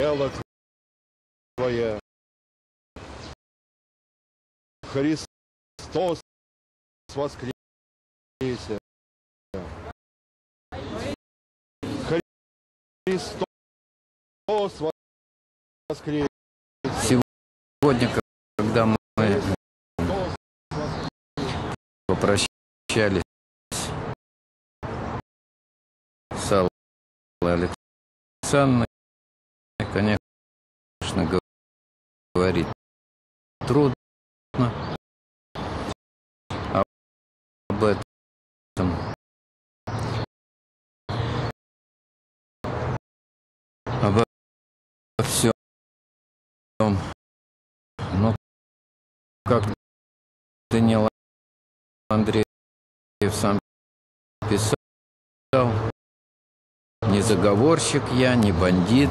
тело Твое. Христос воскресе. Христос воскресе. Сегодня, когда мы попрощались с Аллой Александровной, конечно, говорить трудно об этом. Обо всем. Ну, как Данил Андреев сам писал, не заговорщик я, не бандит,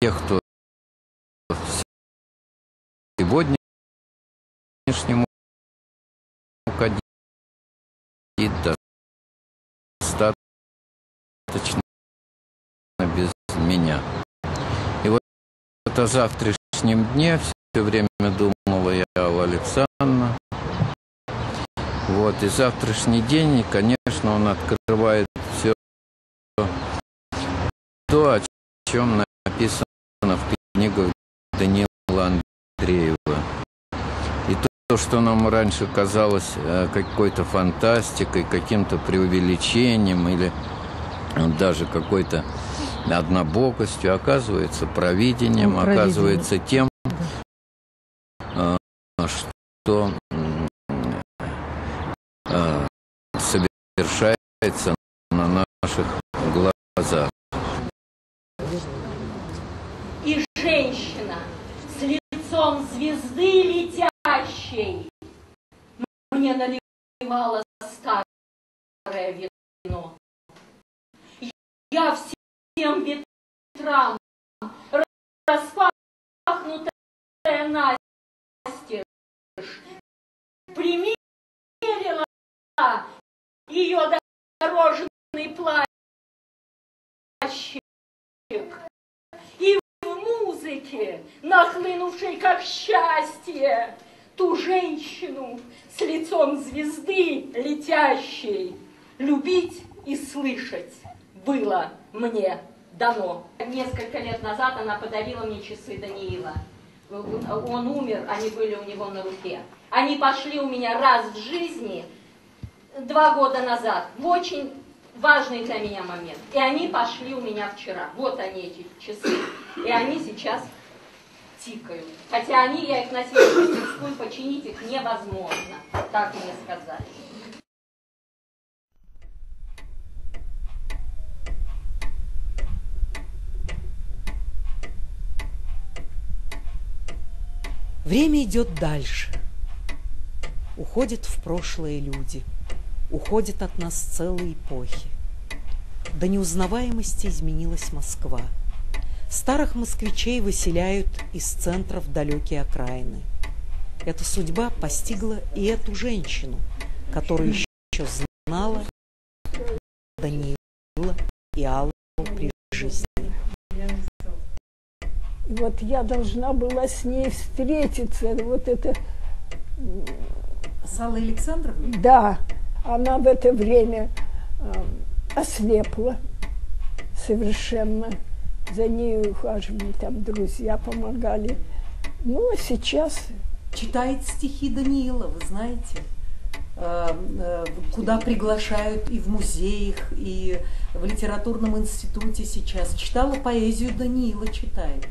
тех, кто сегодняшнему кадит достаточно без меня. И вот о завтрашнем дне все время думала я о Александре. Вот, и завтрашний день, конечно, он открывает все то, о чем в книгах Данила Андреева. И то, то что нам раньше казалось э, какой-то фантастикой, каким-то преувеличением или даже какой-то однобокостью, оказывается провидением, ну, оказывается тем, да. что совершается на наших глазах. И женщина с лицом звезды летящей мне наливала старое вино. Я всем ветрам распахнутая настежь примерила ее дорожный плащик. И в музыке, нахлынувшей как счастье, ту женщину с лицом звезды летящей любить и слышать было мне дано. Несколько лет назад она подарила мне часы Даниила. Он умер, они были у него на руке. Они пошли у меня раз в жизни – два года назад, в очень важный для меня момент. И они пошли у меня вчера. Вот они, эти часы. И они сейчас тикают. Хотя они, я их носила в мастерскую, починить их невозможно. Так мне сказали. Время идет дальше. Уходят в прошлое люди – Уходят от нас целые эпохи. До неузнаваемости изменилась Москва. Старых москвичей выселяют из центров далекие окраины. Эта судьба постигла и эту женщину, которая еще знала Даниила и Аллу при жизни. Вот я должна была с ней встретиться. Вот это... С Аллой Александровной? Да она в это время э, ослепла совершенно. За ней ухаживали, там друзья помогали. Ну, а сейчас... Читает стихи Даниила, вы знаете, э, э, куда приглашают и в музеях, и в литературном институте сейчас. Читала поэзию Даниила, читает.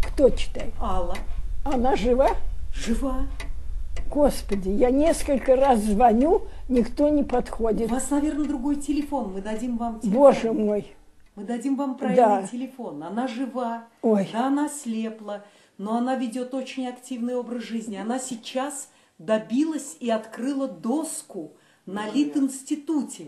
Кто читает? Алла. Она жива? Жива. Господи, я несколько раз звоню, никто не подходит. У вас, наверное, другой телефон. Мы дадим вам телефон. Боже мой. Мы дадим вам правильный да. телефон. Она жива, Ой. да, она слепла, но она ведет очень активный образ жизни. Она сейчас добилась и открыла доску на Лит-институте.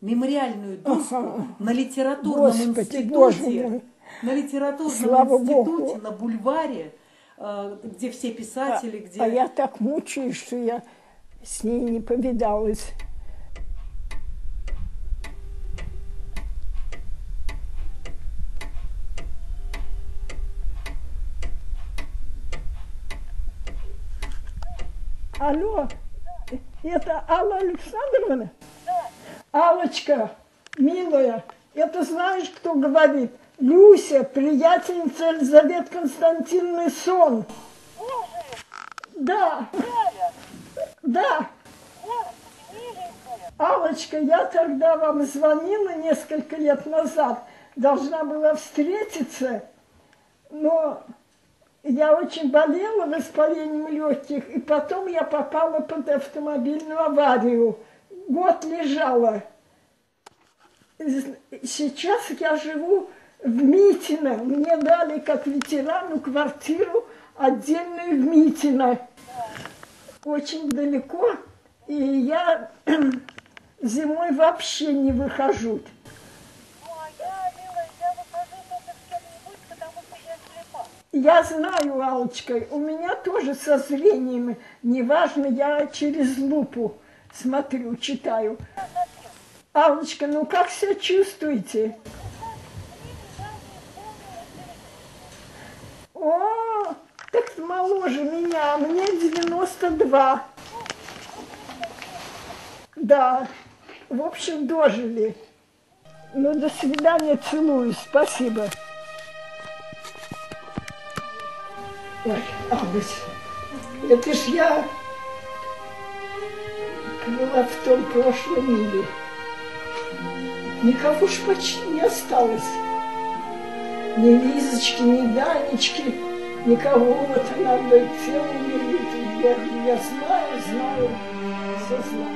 Мемориальную доску ага. на литературном Господи, институте. На литературном Слава институте, Богу. на бульваре, где все писатели, а, где... А я так мучаюсь, что я с ней не повидалась. Алло, это Алла Александровна? Да. Аллочка, милая, это знаешь, кто говорит? Люся, приятельница Елизавет Константиновны Сон. Да. Да. Алочка, я тогда вам звонила несколько лет назад, должна была встретиться, но я очень болела воспалением легких, и потом я попала под автомобильную аварию. Год лежала. Сейчас я живу в Митино. Мне дали как ветерану квартиру отдельную в Митино. Очень далеко. И я зимой вообще не выхожу. Я знаю, Алочка, у меня тоже со зрением, неважно, я через лупу смотрю, читаю. Алочка, ну как себя чувствуете? О, так моложе меня, мне 92. Да, в общем, дожили. Ну, до свидания, целую, спасибо. Ой, Август, это ж я была в том прошлом мире. Никого ж почти не осталось. Ни Лизочки, ни Данечки, никого. Вот она, целый мир Я, я знаю, знаю, все знаю.